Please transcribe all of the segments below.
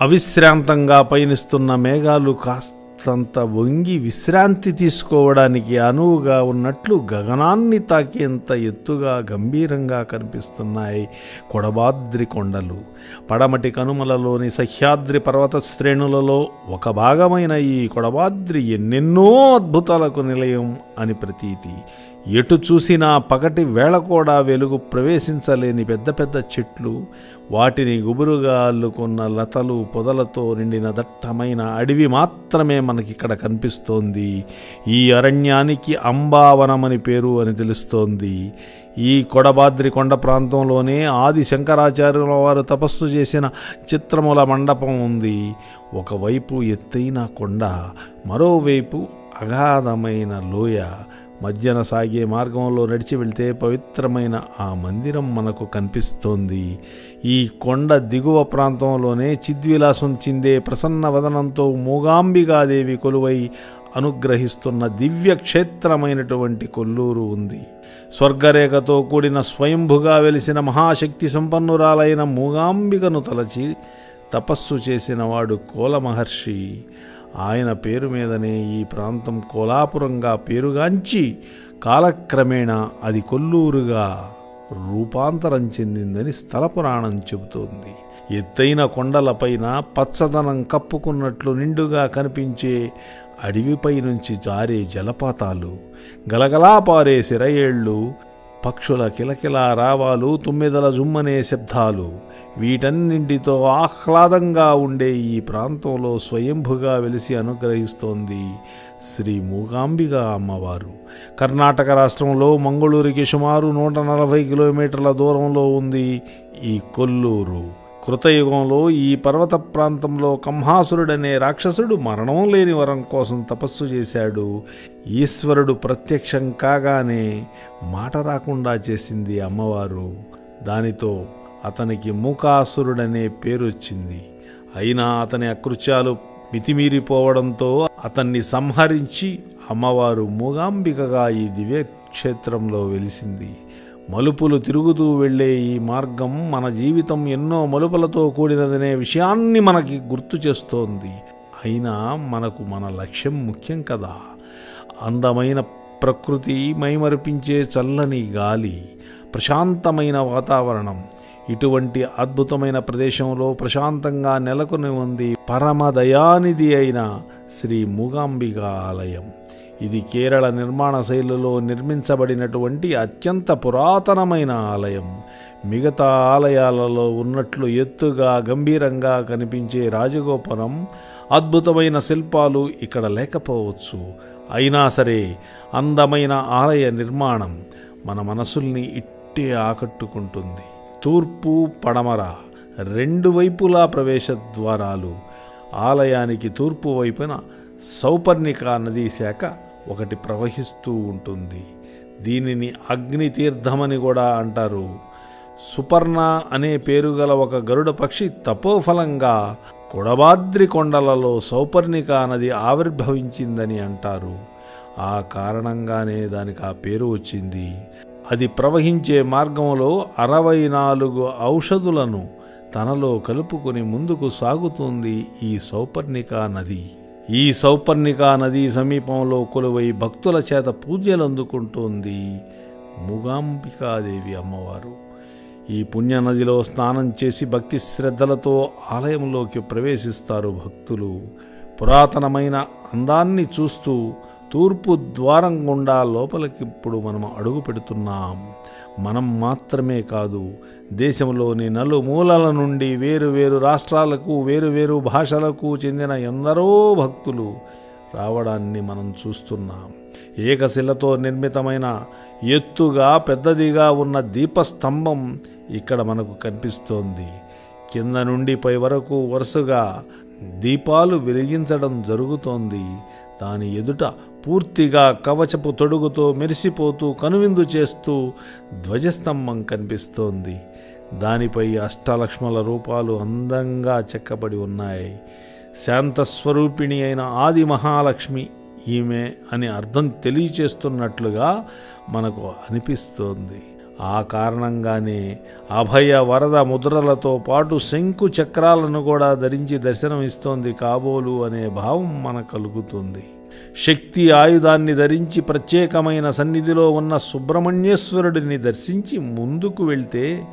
అవిశ్రాంతంగా పయనిస్తున్న మేఘాలు కాస్తంత వంగి విశ్రాంతి తీసుకోవడానికి అనువుగా ఉన్నట్లు గగనాన్ని తాకేంత ఎత్తుగా గంభీరంగా కనిపిస్తున్నాయి కొడబాద్రి కొండలు. పడమటి కనుమలలోని సహ్యాద్రి పర్వత శ్రేణులలో ఒక భాగమైన ఈ కొడబాద్రి ఎన్నెన్నో అద్భుతాలకు నిలయం అని ప్రతీతి. ఎటు చూసినా పగటి వేళ కూడా వెలుగు ప్రవేశించలేని పెద్ద పెద్ద చెట్లు వాటిని గుబురుగా అల్లుకున్న లతలు పొదలతో నిండిన దట్టమైన అడవి మాత్రమే మనకిక్కడ కనిపిస్తోంది. ఈ అరణ్యానికి అంబావనమని పేరు అని తెలుస్తోంది. ఈ కొడబాద్రి కొండ ప్రాంతంలోనే ఆది శంకరాచార్యుల వారు తపస్సు చేసిన చిత్రముల మండపం ఉంది. ఒకవైపు ఎత్తైన కొండ మరోవైపు అగాధమైన లోయ. మధ్యన సాగే మార్గంలో నడిచి వెళ్తే పవిత్రమైన ఆ మందిరం మనకు కనిపిస్తోంది. ఈ కొండ దిగువ ప్రాంతంలోనే చిద్విలాసం చిందే ప్రసన్న వదనంతో మూగాంబికాదేవి కొలువై అనుగ్రహిస్తున్న దివ్య క్షేత్రమైనటువంటి కొల్లూరు ఉంది. స్వర్గరేఖతో కూడిన స్వయంభుగా వెలిసిన మహాశక్తి సంపన్నురాలైన మూగాంబికను తలచి తపస్సు చేసినవాడు కోల మహర్షి. ఆయన పేరు మీదనే ఈ ప్రాంతం కోలాపురంగా పేరుగాంచి కాలక్రమేణా అది కొల్లూరుగా రూపాంతరం చెందిందని స్థల పురాణం చెబుతోంది. ఎత్తైన కొండలపైన పచ్చదనం కప్పుకున్నట్లు నిండుగా కనిపించే అడవిపై నుంచి జారే జలపాతాలు గలగలా పారే సిరయేళ్ళు పక్షుల కిలకిల రావాలు తుమ్మెదల జుమ్మనే శబ్దాలు. వీటన్నింటితో ఆహ్లాదంగా ఉండే ఈ ప్రాంతంలో స్వయంభుగా వెలిసి అనుగ్రహిస్తోంది శ్రీ మూగాంబిక అమ్మవారు. కర్ణాటక రాష్ట్రంలో మంగళూరుకి సుమారు నూట నలభై కిలోమీటర్ల దూరంలో ఉంది ఈ కొల్లూరు. కృతయుగంలో ఈ పర్వత ప్రాంతంలో కంహాసురుడనే రాక్షసుడు మరణం లేని వరం కోసం తపస్సు చేశాడు. ఈశ్వరుడు ప్రత్యక్షం కాగానే మాట రాకుండా చేసింది అమ్మవారు. దానితో అతనికి మూకాసురుడనే పేరొచ్చింది అయినా అతని అకృత్యాలు మితిమీరిపోవడంతో అతన్ని సంహరించి అమ్మవారు మూగాంబికగా ఈ దివ్యక్షేత్రంలో వెలిసింది. మలుపులు తిరుగుతూ వెళ్ళే ఈ మార్గం మన జీవితం ఎన్నో మలుపులతో కూడినదనే విషయాన్ని మనకి గుర్తు చేస్తోంది. అయినా మనకు మన లక్ష్యం ముఖ్యం కదా. అందమైన ప్రకృతి మైమరిపించే చల్లని గాలి ప్రశాంతమైన వాతావరణం ఇటువంటి అద్భుతమైన ప్రదేశంలో ప్రశాంతంగా నెలకొని ఉంది పరమదయానిధి అయిన శ్రీ మూగాంబిక ఆలయం. ఇది కేరళ నిర్మాణ శైలిలో నిర్మించబడినటువంటి అత్యంత పురాతనమైన ఆలయం. మిగతా ఆలయాలలో ఉన్నట్లు ఎత్తుగా గంభీరంగా కనిపించే రాజగోపురం అద్భుతమైన శిల్పాలు ఇక్కడ లేకపోవచ్చు. అయినా సరే అందమైన ఆలయ నిర్మాణం మన మనసుల్ని ఇట్టే ఆకట్టుకుంటుంది. తూర్పు పడమర రెండు వైపులా ప్రవేశ ద్వారాలు. ఆలయానికి తూర్పు వైపున సౌపర్ణిక నదీ శాఖ ఒకటి ప్రవహిస్తూ ఉంటుంది. దీనిని అగ్నితీర్థమని కూడా అంటారు. సుపర్ణ అనే పేరు గల ఒక గరుడ పక్షి తపోఫలంగా కొడబాద్రి కొండలలో సౌపర్ణిక నది ఆవిర్భవించిందని అంటారు. ఆ కారణంగానే దానికి ఆ పేరు వచ్చింది. అది ప్రవహించే మార్గంలో అరవై నాలుగు ఔషధులను తనలో కలుపుకొని ముందుకు సాగుతుంది ఈ సౌపర్ణికా నది. ఈ సౌపర్ణికా నది సమీపంలో కొలువై భక్తుల చేత పూజలు అందుకుంటోంది మూగాంబికాదేవి అమ్మవారు. ఈ పుణ్యనదిలో స్నానం చేసి భక్తి శ్రద్ధలతో ఆలయంలోకి ప్రవేశిస్తారు భక్తులు. పురాతనమైన అందాన్ని చూస్తూ తూర్పు ద్వారం గుండా లోపలికి ఇప్పుడు మనం అడుగు పెడుతున్నాం. మనం మాత్రమే కాదు దేశంలోని నలుమూలల నుండి వేరు వేరు రాష్ట్రాలకు వేరు వేరు భాషలకు చెందిన ఎందరో భక్తులు రావడాన్ని మనం చూస్తున్నాం. ఏకశిలతో నిర్మితమైన ఎత్తుగా పెద్దదిగా ఉన్న దీపస్తంభం ఇక్కడ మనకు కనిపిస్తోంది. కింద నుండి పై వరకు వరుసగా దీపాలు వెలిగించడం జరుగుతోంది. దాని ఎదుట పూర్తిగా కవచపు తొడుగుతో మెరిసిపోతూ కనువిందు చేస్తూ ధ్వజస్తంభం కనిపిస్తోంది. దానిపై అష్టలక్ష్మల రూపాలు అందంగా చెక్కబడి ఉన్నాయి. శాంతస్వరూపిణి అయిన ఆది మహాలక్ష్మి ఈమె అని అర్థం తెలియచేస్తున్నట్లుగా మనకు అనిపిస్తోంది. ఆ కారణంగానే అభయ వరద ముద్రలతో పాటు శంకు చక్రాలను కూడా ధరించి దర్శనమిస్తోంది కాబోలు అనే భావం మనకు కలుగుతుంది. శక్తి ఆయుధాన్ని ధరించి ప్రత్యేకమైన సన్నిధిలో ఉన్న సుబ్రహ్మణ్యేశ్వరుడిని దర్శించి ముందుకు వెళ్తే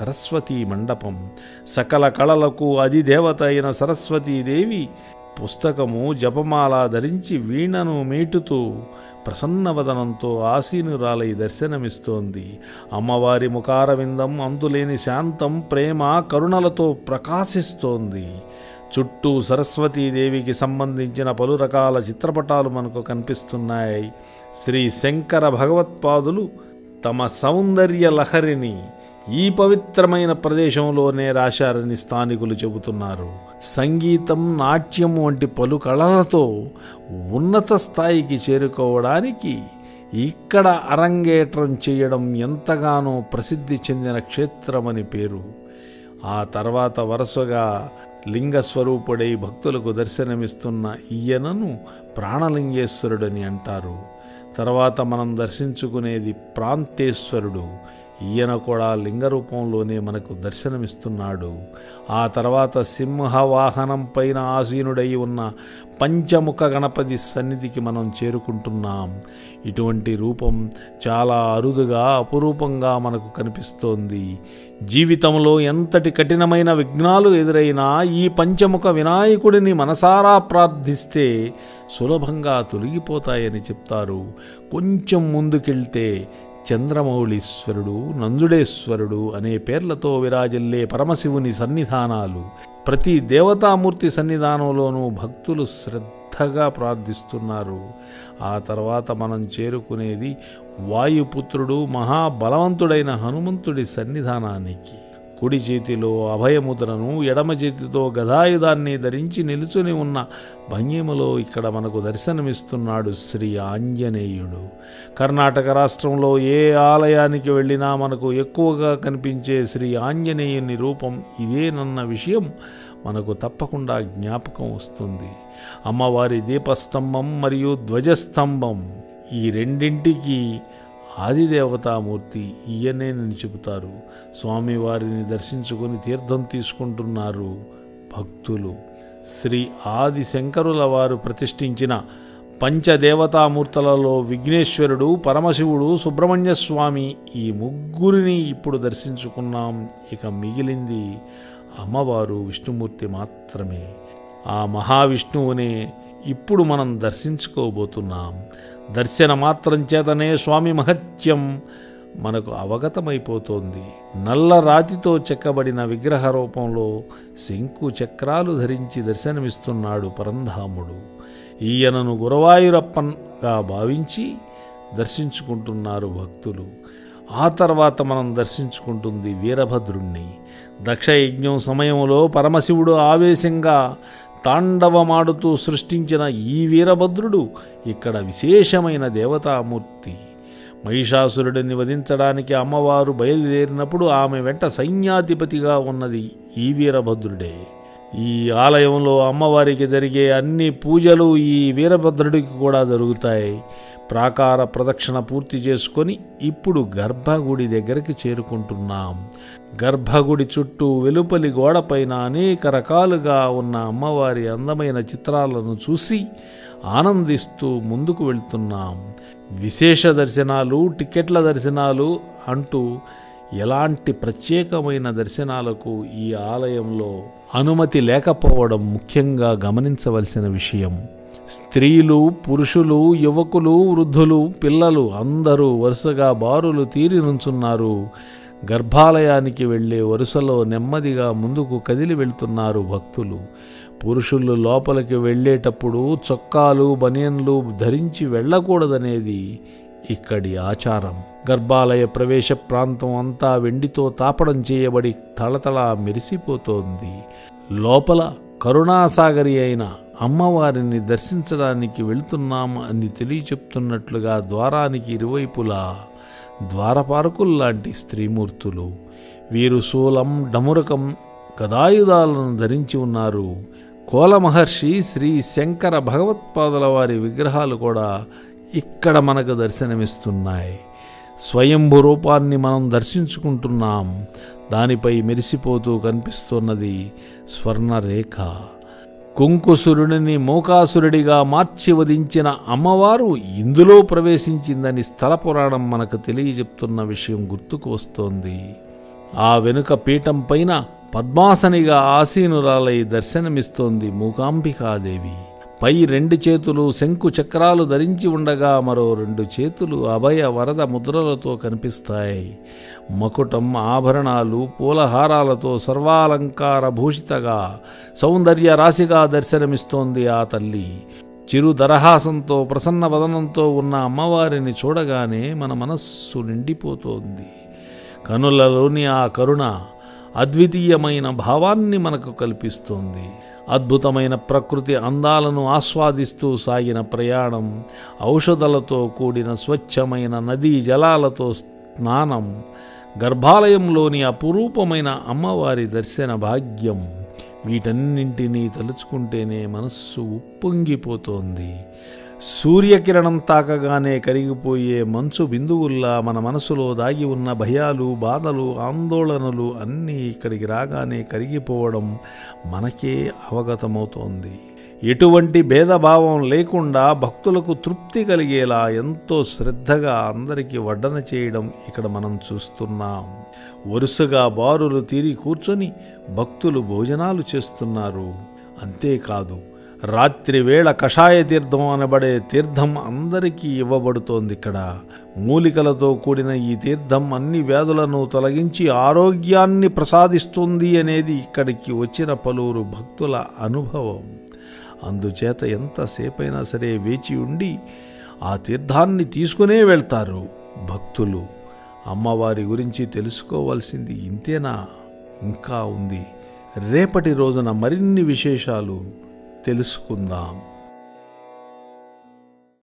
సరస్వతీ మండపం. సకల కళలకు అధిదేవత అయిన సరస్వతీదేవి పుస్తకము జపమాల ధరించి వీణను మీటుతూ ప్రసన్నవదనంతో ఆసీనురాలై దర్శనమిస్తోంది. అమ్మవారి ముఖారవిందం అందులేని శాంతం ప్రేమ కరుణలతో ప్రకాశిస్తోంది. చుట్టూ సరస్వతీదేవికి సంబంధించిన పలు రకాల చిత్రపటాలు మనకు కనిపిస్తున్నాయి. శ్రీ శంకర భగవత్పాదులు తమ సౌందర్య లహరిని ఈ పవిత్రమైన ప్రదేశంలోనే రాశారని స్థానికులు చెబుతున్నారు. సంగీతం నాట్యం వంటి పలు కళలతో ఉన్నత స్థాయికి చేరుకోవడానికి ఇక్కడ అరంగేట్రం చేయడం ఎంతగానో ప్రసిద్ధి చెందిన క్షేత్రమని పేరు. ఆ తర్వాత వరుసగా లింగస్వరూపుడై భక్తులకు దర్శనమిస్తున్న ఈయనను ప్రాణలింగేశ్వరుడని అంటారు. తర్వాత మనం దర్శించుకునేది ప్రాంతేశ్వరుడు. ఈయన కూడా లింగ రూపంలోనే మనకు దర్శనమిస్తున్నాడు. ఆ తర్వాత సింహ వాహనం పైన ఆసీనుడై ఉన్న పంచముఖ గణపతి సన్నిధికి మనం చేరుకుంటున్నాం. ఇటువంటి రూపం చాలా అరుదుగా అపురూపంగా మనకు కనిపిస్తోంది. జీవితంలో ఎంతటి కఠినమైన విఘ్నాలు ఎదురైనా ఈ పంచముఖ వినాయకుడిని మనసారా ప్రార్థిస్తే సులభంగా తొలగిపోతాయని చెప్తారు. కొంచెం ముందుకెళ్తే చంద్రమౌళీశ్వరుడు నంజుడేశ్వరుడు అనే పేర్లతో విరాజిల్లే పరమశివుని సన్నిధానాలు ప్రతి దేవతామూర్తి సన్నిధానంలోనూ భక్తులు శ్రద్ధగా ప్రార్థిస్తున్నారు. ఆ తర్వాత మనం చేరుకునేది వాయుపుత్రుడు మహాబలవంతుడైన హనుమంతుడి సన్నిధానానికి. కుడి చేతిలో అభయముద్రను ఎడమ చేతితో గదాయుధాన్ని ధరించి నిలుచుని ఉన్న భంగిమలో ఇక్కడ మనకు దర్శనమిస్తున్నాడు శ్రీ ఆంజనేయుడు. కర్ణాటక రాష్ట్రంలో ఏ ఆలయానికి వెళ్ళినా మనకు ఎక్కువగా కనిపించే శ్రీ ఆంజనేయుని రూపం ఇదేనన్న విషయం మనకు తప్పకుండా జ్ఞాపకం వస్తుంది. అమ్మవారి దీపస్తంభం మరియు ధ్వజస్తంభం ఈ రెండింటికి ఆదిదేవతామూర్తి ఈయనేనని చెబుతారు. స్వామివారిని దర్శించుకొని తీర్థం తీసుకుంటున్నారు భక్తులు. శ్రీ ఆది శంకరుల వారు ప్రతిష్ఠించిన పంచదేవతామూర్తులలో విఘ్నేశ్వరుడు పరమశివుడు సుబ్రహ్మణ్య స్వామి ఈ ముగ్గురిని ఇప్పుడు దర్శించుకున్నాం. ఇక మిగిలింది అమ్మవారు విష్ణుమూర్తి మాత్రమే. ఆ మహావిష్ణువునే ఇప్పుడు మనం దర్శించుకోబోతున్నాం. దర్శన మాత్రం చేతనే స్వామి మహత్యం. మనకు అవగతమైపోతోంది. నల్ల రాతితో చెక్కబడిన విగ్రహ రూపంలో శంకు చక్రాలు ధరించి దర్శనమిస్తున్నాడు పరంధాముడు. ఈయనను గురవాయూరప్పన్గా భావించి దర్శించుకుంటున్నారు భక్తులు. ఆ తర్వాత మనం దర్శించుకుంటుంది వీరభద్రుణ్ణి. దక్షయజ్ఞం సమయంలో పరమశివుడు ఆవేశంగా తాండవమాడుతూ సృష్టించిన ఈ వీరభద్రుడు ఇక్కడ విశేషమైన దేవతామూర్తి. మహిషాసురుడిని వధించడానికి అమ్మవారు బయలుదేరినప్పుడు ఆమె వెంట సైన్యాధిపతిగా ఉన్నది ఈ వీరభద్రుడే. ఈ ఆలయంలో అమ్మవారికి జరిగే అన్ని పూజలు ఈ వీరభద్రుడికి కూడా జరుగుతాయి. ప్రాకార ప్రదక్షిణ పూర్తి చేసుకొని ఇప్పుడు గర్భగుడి దగ్గరికి చేరుకుంటున్నాం. గర్భగుడి చుట్టూ వెలుపలి గోడపైన అనేక రకాలుగా ఉన్న అమ్మవారి అందమైన చిత్రాలను చూసి ఆనందిస్తూ ముందుకు వెళ్తున్నాం. విశేష దర్శనాలు టికెట్ల దర్శనాలు అంటూ ఎలాంటి ప్రత్యేకమైన దర్శనాలకు ఈ ఆలయంలో అనుమతి లేకపోవడం ముఖ్యంగా గమనించవలసిన విషయం. స్త్రీలు పురుషులు యువకులు వృద్ధులు పిల్లలు అందరూ వరుసగా బారులు తీరి నుంచున్నారు. గర్భాలయానికి వెళ్ళే వరుసలో నెమ్మదిగా ముందుకు కదిలి వెళ్తున్నారు భక్తులు. పురుషులు లోపలికి వెళ్ళేటప్పుడు చొక్కాలు బనియన్లు ధరించి వెళ్ళకూడదనేది ఇక్కడి ఆచారం. గర్భాలయ ప్రవేశ ప్రాంతం అంతా వెండితో తాపడం చేయబడి తళతళ మెరిసిపోతోంది. లోపల కరుణాసాగరి అయిన అమ్మవారిని దర్శించడానికి వెళుతున్నాము అని తెలియచెప్తున్నట్లుగా ద్వారానికి ఇరువైపులా ద్వారపారకుల్లాంటి స్త్రీమూర్తులు వీరు శూలం డమురకం గదాయుధాలను ధరించి ఉన్నారు. కోల మహర్షి శ్రీ శంకర భగవత్పాదుల వారి విగ్రహాలు కూడా ఇక్కడ మనకు దర్శనమిస్తున్నాయి. స్వయంభు రూపాన్ని మనం దర్శించుకుంటున్నాం. దానిపై మెరిసిపోతూ కనిపిస్తున్నది స్వర్ణరేఖ. కుంకుసురుడిని మూకాసురుడిగా మార్చి వధించిన అమ్మవారు ఇందులో ప్రవేశించిందని స్థల పురాణం మనకు తెలియజెప్తున్న విషయం గుర్తుకు వస్తోంది. ఆ వెనుక పీఠం పైన పద్మాసనిగా ఆసీనురాలై దర్శనమిస్తోంది మూకాంబికాదేవి. పై రెండు చేతులు శంకు చక్రాలు ధరించి ఉండగా మరో రెండు చేతులు అభయ వరద ముద్రలతో కనిపిస్తాయి. మకుటం ఆభరణాలు పూలహారాలతో సర్వాలంకార భూషితగా సౌందర్య రాశిగా దర్శనమిస్తోంది ఆ తల్లి. చిరు దరహాసంతో ప్రసన్న వదనంతో ఉన్న అమ్మవారిని చూడగానే మన మనస్సు నిండిపోతోంది. కనులలోని ఆ కరుణ అద్వితీయమైన భావాన్ని మనకు కల్పిస్తోంది. అద్భుతమైన ప్రకృతి అందాలను ఆస్వాదిస్తూ సాగిన ప్రయాణం ఔషధాలతో కూడిన స్వచ్ఛమైన నదీ జలాలతో స్నానం గర్భాలయంలోని అపురూపమైన అమ్మవారి దర్శన భాగ్యం వీటన్నింటినీ తలుచుకుంటేనే మనస్సు ఉప్పొంగిపోతోంది. సూర్యకిరణం తాకగానే కరిగిపోయే మంచు బిందువుల్లా మన మనసులో దాగి ఉన్న భయాలు బాధలు ఆందోళనలు అన్నీ ఇక్కడికి రాగానే కరిగిపోవడం మనకే అవగతమవుతోంది. ఎటువంటి భేదభావం లేకుండా భక్తులకు తృప్తి కలిగేలా ఎంతో శ్రద్ధగా అందరికీ వడ్డన చేయడం ఇక్కడ మనం చూస్తున్నాం. వరుసగా బారులు తీరి కూర్చొని భక్తులు భోజనాలు చేస్తున్నారు. అంతేకాదు రాత్రివేళ కషాయ తీర్థం అనబడే తీర్థం అందరికీ ఇవ్వబడుతోంది ఇక్కడ. మూలికలతో కూడిన ఈ తీర్థం అన్ని వ్యాధులను తొలగించి ఆరోగ్యాన్ని ప్రసాదిస్తుంది అనేది ఇక్కడికి వచ్చిన పలువురు భక్తుల అనుభవం. అందుచేత ఎంతసేపైనా సరే వేచి ఉండి ఆ తీర్థాన్ని తీసుకునే వెళ్తారు భక్తులు. అమ్మవారి గురించి తెలుసుకోవాల్సింది ఇంతేనా? ఇంకా ఉంది. రేపటి రోజున మరిన్ని విశేషాలు తెలుసుకుందాం